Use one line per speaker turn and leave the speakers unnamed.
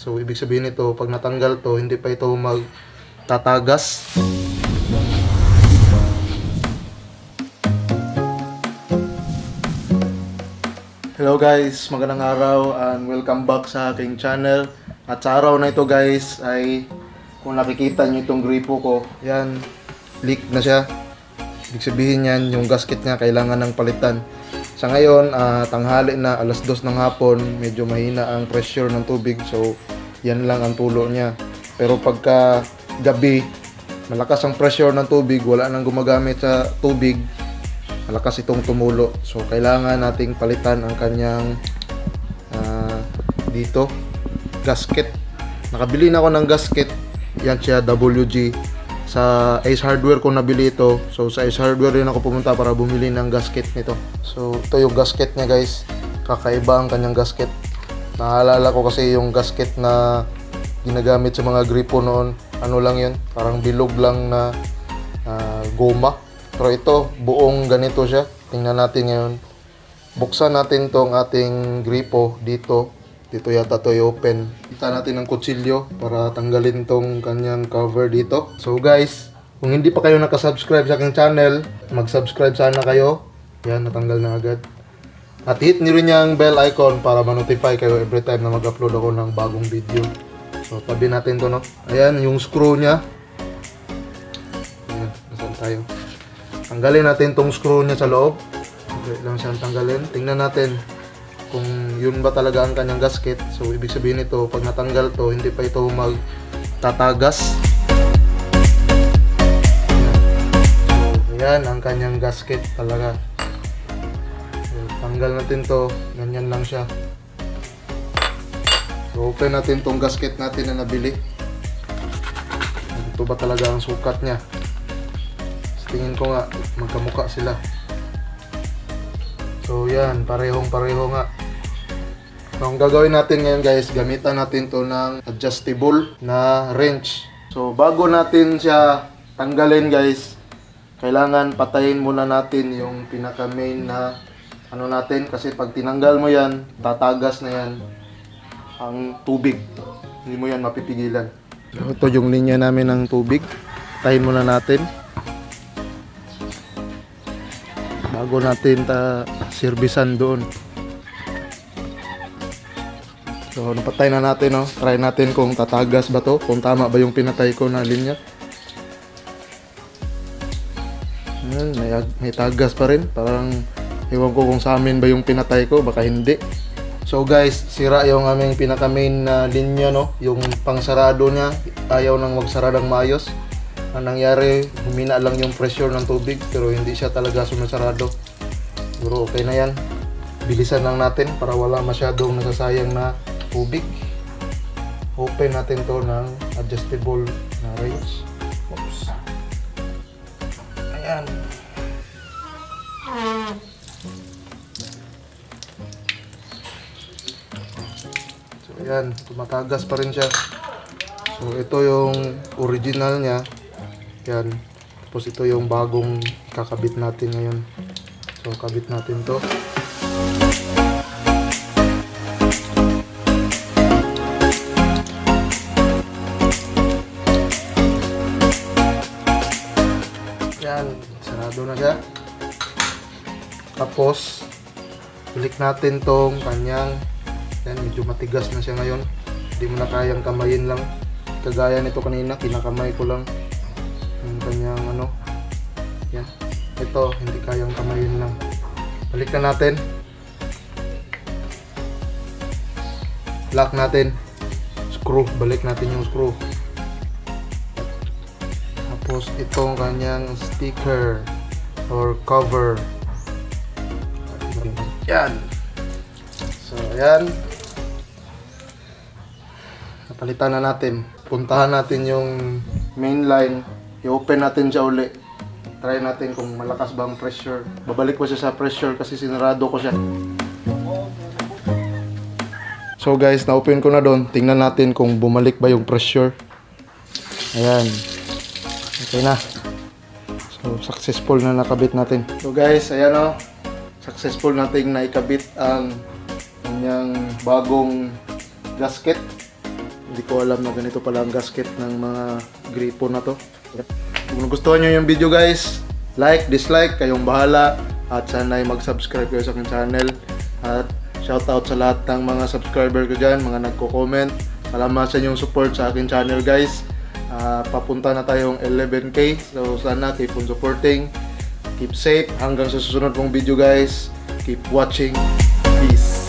So, ibig sabihin nito, pag natanggal to, hindi pa ito magtatagas. Hello guys, magandang araw and welcome back sa aking channel. At sa araw na ito guys ay kung nakikita nyo itong gripo ko, yan, leak na siya. Ibig sabihin yan, yung gasket niya kailangan ng palitan. Sa ngayon, ah, tanghali na, alas dos ng hapon, medyo mahina ang pressure ng tubig. So, yan lang ang tulo niya. Pero pagka gabi, malakas ang pressure ng tubig, wala nang gumagamit sa tubig, malakas itong tumulo. So, kailangan nating palitan ang kanyang ah, dito, gasket. Nakabili na ako ng gasket. Yan siya, WG. Sa Ace Hardware ko nabili ito. So, sa Ace Hardware rin ako pumunta para bumili ng gasket nito. So, ito yung gasket niya guys. Kakaiba ang kanyang gasket. Naalala ko kasi yung gasket na ginagamit sa mga gripo noon. Ano lang yun? Parang bilog lang na ah, goma. Pero ito, buong ganito siya. Tingnan natin ngayon. Buksan natin tong ating gripo dito. Dito yata to i-open. Kita natin ng kutsilyo para tanggalin tong kanyang cover dito. So guys, kung hindi pa kayo nakasubscribe sa aking channel, mag-subscribe sana kayo. Yan, natanggal na agad. At hit niyo rin yung bell icon para ma-notify kayo every time na mag-upload ako ng bagong video. So, tabi natin to, no? Ayan, yung screw niya. Ayan, nasaan tayo? Tanggalin natin tong screw niya sa loob. Okay lang siyang tanggalin. Tingnan natin kung yun ba talaga ang kanyang gasket. So, ibig sabihin nito, pag natanggal to, hindi pa ito magtatagas. So, ayan ang kanyang gasket talaga. Tanggal natin to. Ganyan lang siya. So, open natin tong gasket natin na nabili. Ito ba talaga ang sukat niya? Tingin ko nga, magkamukha sila. So yan, parehong pareho nga. So ang gagawin natin ngayon guys, gamitan natin to ng adjustable na wrench. So bago natin siya tanggalin guys, kailangan patayin muna natin yung pinaka main na ano natin kasi pag tinanggal mo yan, tatagas na yan ang tubig. Hindi mo yan mapipigilan. Ito yung linya namin ng tubig. Tayin muna natin. bago natin ta servisan doon. So, napatay na natin, no? Try natin kung tatagas ba to, kung tama ba yung pinatay ko na linya. Ayan, may, may tagas pa rin. Parang, ewan ko kung sa amin ba yung pinatay ko, baka hindi. So guys, sira yung aming pinaka main na linya, no? Yung pangsarado niya, ayaw nang magsara ng maayos ang nangyari, humina lang yung pressure ng tubig pero hindi siya talaga sumasarado. Pero okay na yan. Bilisan lang natin para wala masyadong nasasayang na tubig. Open natin to ng adjustable na wrench. Oops. Ayan. Ayan, tumatagas pa rin siya. So ito yung original niya. Yan. Tapos ito yung bagong kakabit natin ngayon. So, kabit natin to. Yan. Sarado na siya. Tapos, balik natin tong kanyang yan, medyo matigas na siya ngayon. Hindi mo na kayang kamayin lang. Kagaya nito kanina, kinakamay ko lang. Yung kanyang ano. Yan. Ito hindi kayang kamayin lang. Balik na natin. Lock natin. Screw. Balik natin yung screw. Tapos itong kanyang sticker or cover. Yan. So yan napalitan na natin puntahan natin yung main line i-open natin siya uli. Try natin kung malakas ba ang pressure. Babalik ko siya sa pressure kasi sinarado ko siya. So guys, na-open ko na doon. Tingnan natin kung bumalik ba yung pressure. Ayan. Okay na. So, successful na nakabit natin. So guys, ayan o. Successful nating naikabit ang kanyang bagong gasket. Hindi ko alam na ganito pala ang gasket ng mga gripo na to. Kung gustuhan nyo yung video guys, like, dislike, kayong bahala. At sana ay mag-subscribe kayo sa aking channel. At shoutout sa lahat ng mga subscriber ko dyan, mga nagko-comment. Salamat sa inyong support sa aking channel guys. Ah, papunta na tayong 11k. So sana keep on supporting. Keep safe. Hanggang sa susunod mong video guys. Keep watching. Peace.